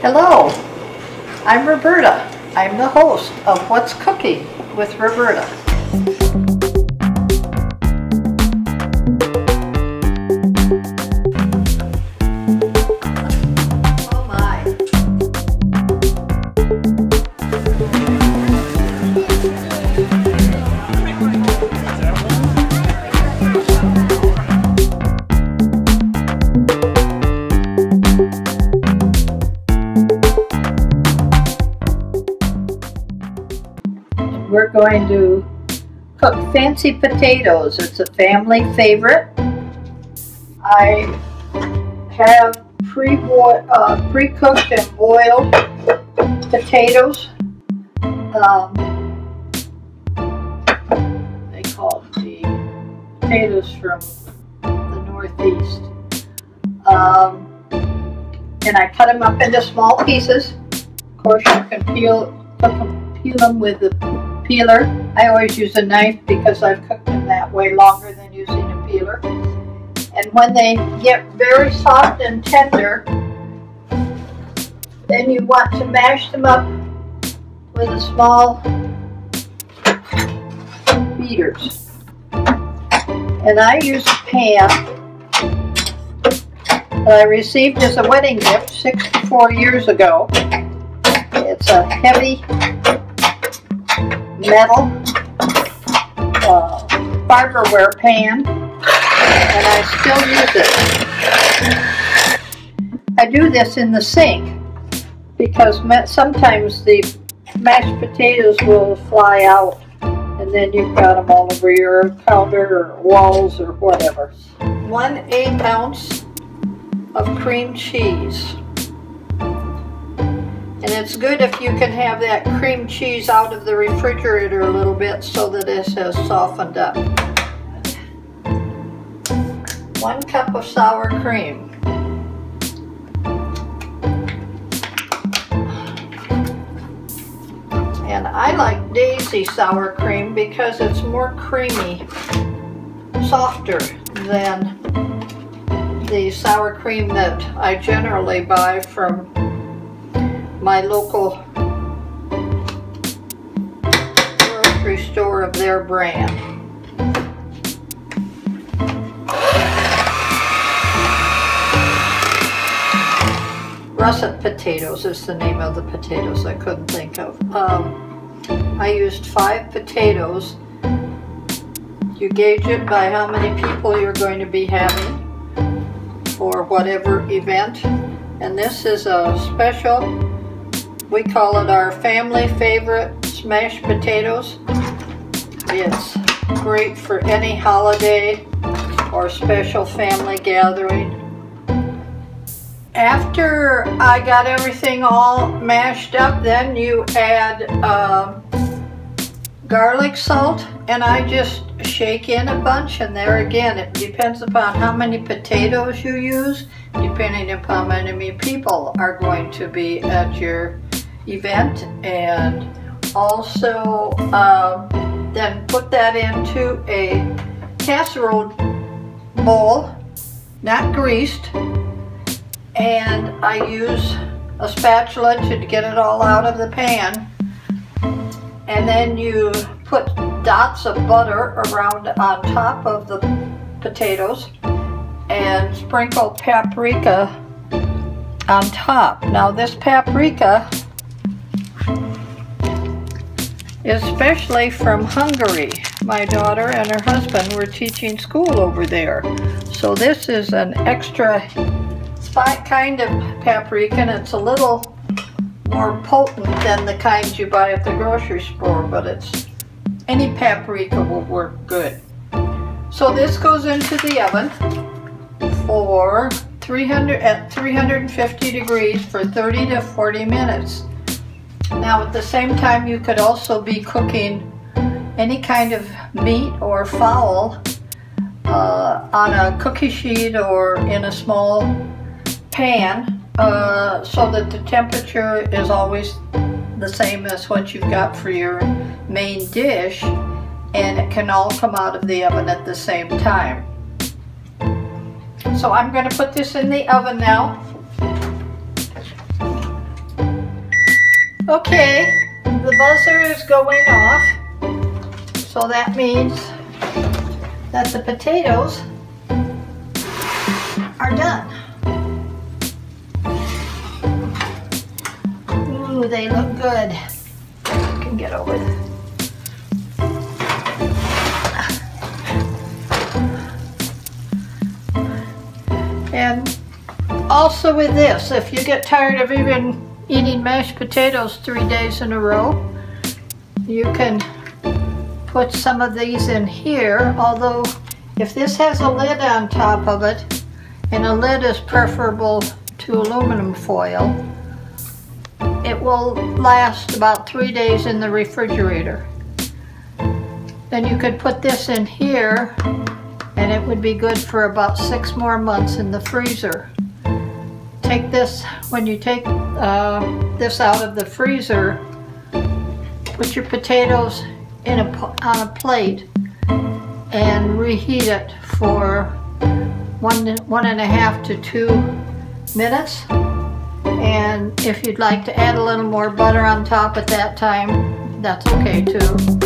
Hello, I'm Roberta. I'm the host of What's Cooking with Roberta. We're going to cook fancy potatoes. It's a family favorite. I have pre uh, pre-cooked and boiled potatoes. Um, they call the potatoes from the northeast. Um, and I cut them up into small pieces. Of course, you can peel, peel them with the peeler. I always use a knife because I've cooked them that way longer than using a peeler. And when they get very soft and tender, then you want to mash them up with a small beaters. And I use a pan that I received as a wedding gift 64 years ago. It's a heavy metal uh, pan and I still use it. I do this in the sink because sometimes the mashed potatoes will fly out and then you've got them all over your counter or walls or whatever. One eighth ounce of cream cheese. And it's good if you can have that cream cheese out of the refrigerator a little bit so that it has softened up. One cup of sour cream. And I like Daisy sour cream because it's more creamy, softer than the sour cream that I generally buy from my local grocery store of their brand. Russet potatoes is the name of the potatoes I couldn't think of. Um, I used five potatoes. You gauge it by how many people you're going to be having for whatever event. And this is a special, we call it our family favorite smashed potatoes. It's great for any holiday or special family gathering. After I got everything all mashed up, then you add uh, garlic salt and I just shake in a bunch and there again it depends upon how many potatoes you use depending upon how many people are going to be at your event and also uh, then put that into a casserole bowl not greased and I use a spatula to get it all out of the pan and then you put dots of butter around on top of the potatoes and sprinkle paprika on top. Now this paprika especially from Hungary. My daughter and her husband were teaching school over there. So this is an extra kind of paprika and it's a little more potent than the kinds you buy at the grocery store, but it's any paprika will work good. So this goes into the oven for 300 at 350 degrees for 30 to 40 minutes. Now at the same time you could also be cooking any kind of meat or fowl uh, on a cookie sheet or in a small pan uh, so that the temperature is always the same as what you've got for your main dish and it can all come out of the oven at the same time. So I'm going to put this in the oven now Okay, the buzzer is going off. So that means that the potatoes are done. Ooh, they look good. I can get over there. And also with this, if you get tired of even eating mashed potatoes three days in a row, you can put some of these in here, although if this has a lid on top of it, and a lid is preferable to aluminum foil, it will last about three days in the refrigerator. Then you could put this in here and it would be good for about six more months in the freezer. Take this, when you take uh, this out of the freezer, put your potatoes in a, on a plate and reheat it for one, one and a half to two minutes. And if you'd like to add a little more butter on top at that time, that's okay too.